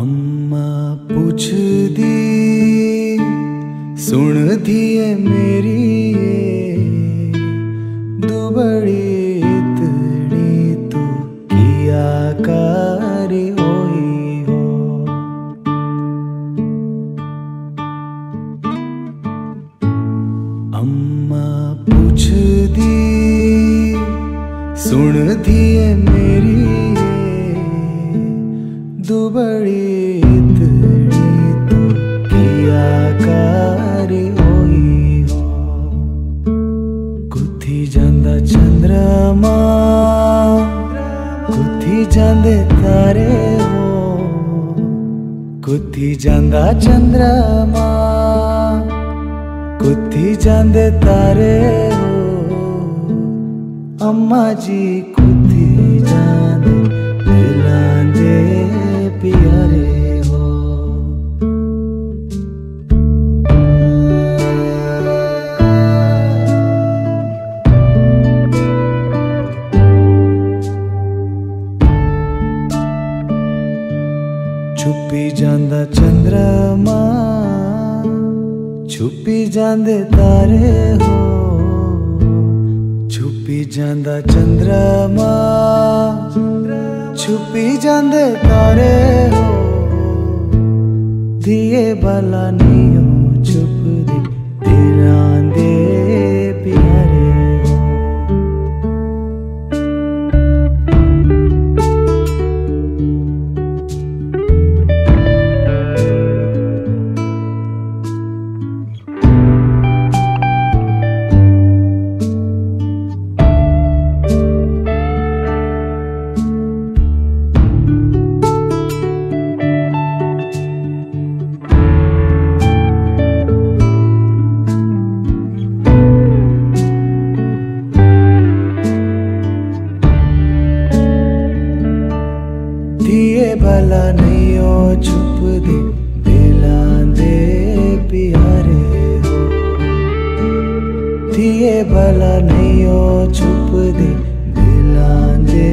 अम्मा पूछ दी, सुन दिए मेरी दुबड़ी इतनी तू किया कारी होई हो। अम्मा पूछ दी, सुन दिए ਜਾਂਦਾ ਚੰਦਰਮਾ ਕੁਥੀ ਜਾਂਦੇ ਤਾਰੇ ਹੋ ਕੁਥੀ ਜਾਂਦਾ ਚੰਦਰਮਾ ਕੁਥੀ ਜਾਂਦੇ ਤਾਰੇ ਹੋ ਅੰਮਾ ਜੀ ਕੁਥੀ ਛੁਪੀ ਜਾਂਦਾ ਚੰਦਰਮਾ ਛੁਪੀ ਜਾਂਦੇ ਤਾਰੇ ਹੋ ਛੁਪੀ ਜਾਂਦਾ ਚੰਦਰਮਾ ਛੁਪੀ ਜਾਂਦੇ ਤਾਰੇ ਹੋ ਦੀਏ ਬਲਾ ਨੀਓ दिए भला नहीं हो छुप दे, दिला प्यारे हो। दिए भला नहीं हो छुप दे, दिला दे